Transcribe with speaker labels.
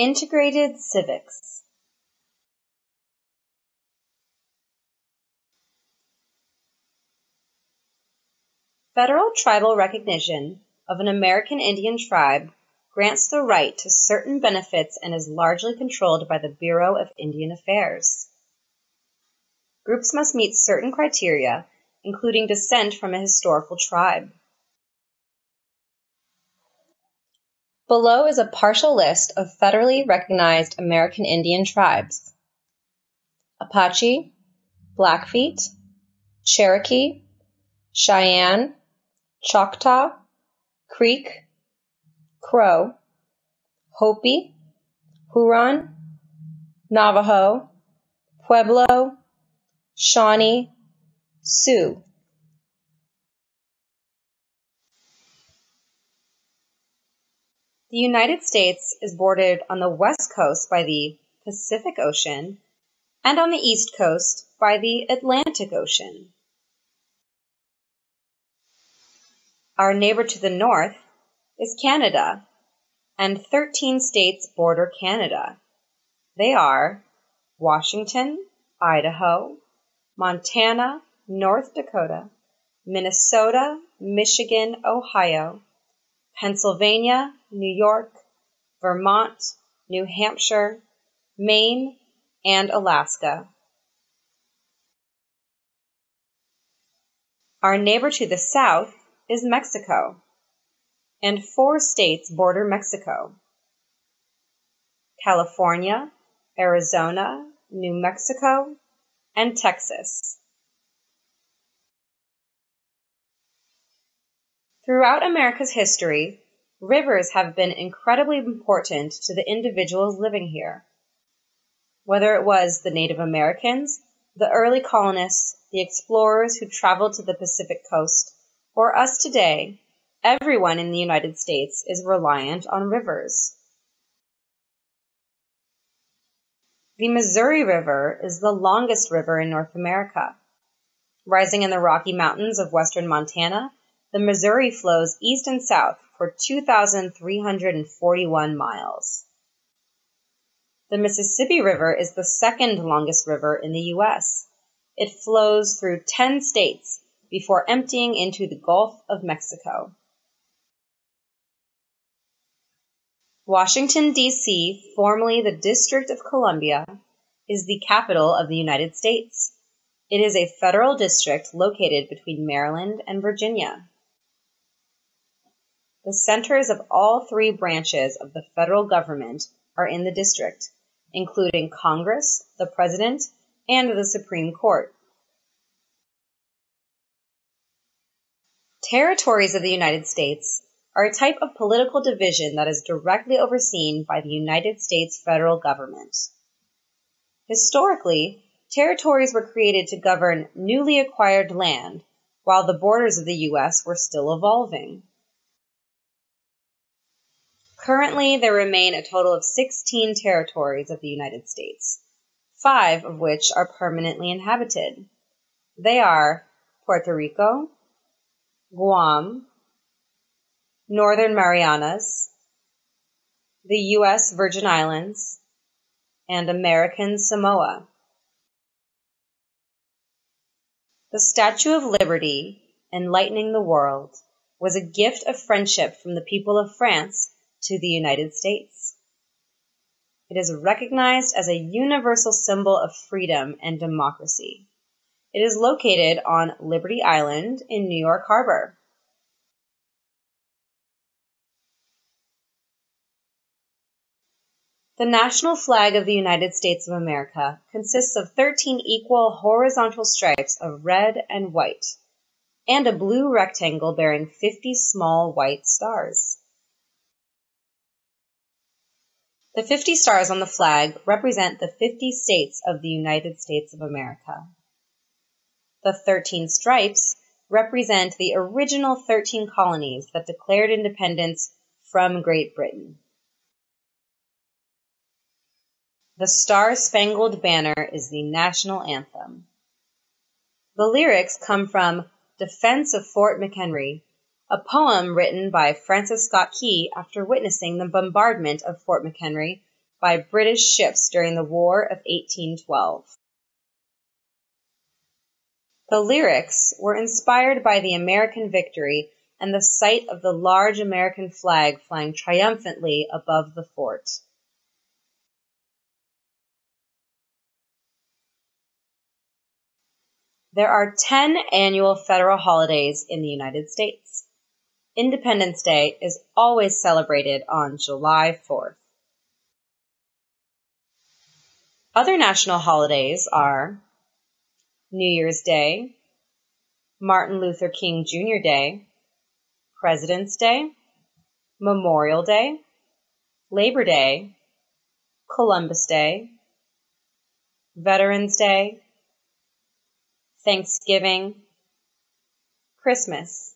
Speaker 1: Integrated civics Federal tribal recognition of an American Indian tribe grants the right to certain benefits and is largely controlled by the Bureau of Indian Affairs. Groups must meet certain criteria, including descent from a historical tribe. Below is a partial list of federally recognized American Indian tribes. Apache, Blackfeet, Cherokee, Cheyenne, Choctaw, Creek, Crow, Hopi, Huron, Navajo, Pueblo, Shawnee, Sioux. The United States is bordered on the west coast by the Pacific Ocean and on the east coast by the Atlantic Ocean. Our neighbor to the north is Canada, and 13 states border Canada. They are Washington, Idaho, Montana, North Dakota, Minnesota, Michigan, Ohio, Pennsylvania, New York, Vermont, New Hampshire, Maine, and Alaska. Our neighbor to the south is Mexico, and four states border Mexico California, Arizona, New Mexico, and Texas. Throughout America's history, rivers have been incredibly important to the individuals living here. Whether it was the Native Americans, the early colonists, the explorers who traveled to the Pacific coast, or us today, everyone in the United States is reliant on rivers. The Missouri River is the longest river in North America. Rising in the Rocky Mountains of western Montana, the Missouri flows east and south for 2,341 miles. The Mississippi River is the second longest river in the U.S. It flows through 10 states before emptying into the Gulf of Mexico. Washington, D.C., formerly the District of Columbia, is the capital of the United States. It is a federal district located between Maryland and Virginia. The centers of all three branches of the federal government are in the district, including Congress, the President, and the Supreme Court. Territories of the United States are a type of political division that is directly overseen by the United States federal government. Historically, territories were created to govern newly acquired land, while the borders of the U.S. were still evolving. Currently, there remain a total of 16 territories of the United States, five of which are permanently inhabited. They are Puerto Rico, Guam, Northern Marianas, the U.S. Virgin Islands, and American Samoa. The Statue of Liberty, enlightening the world, was a gift of friendship from the people of France to the United States. It is recognized as a universal symbol of freedom and democracy. It is located on Liberty Island in New York Harbor. The national flag of the United States of America consists of 13 equal horizontal stripes of red and white, and a blue rectangle bearing 50 small white stars. The 50 stars on the flag represent the 50 states of the United States of America. The 13 stripes represent the original 13 colonies that declared independence from Great Britain. The Star Spangled Banner is the national anthem. The lyrics come from Defense of Fort McHenry a poem written by Francis Scott Key after witnessing the bombardment of Fort McHenry by British ships during the War of 1812. The lyrics were inspired by the American victory and the sight of the large American flag flying triumphantly above the fort. There are 10 annual federal holidays in the United States. Independence Day is always celebrated on July 4th. Other national holidays are New Year's Day, Martin Luther King Jr. Day, President's Day, Memorial Day, Labor Day, Columbus Day, Veterans Day, Thanksgiving, Christmas,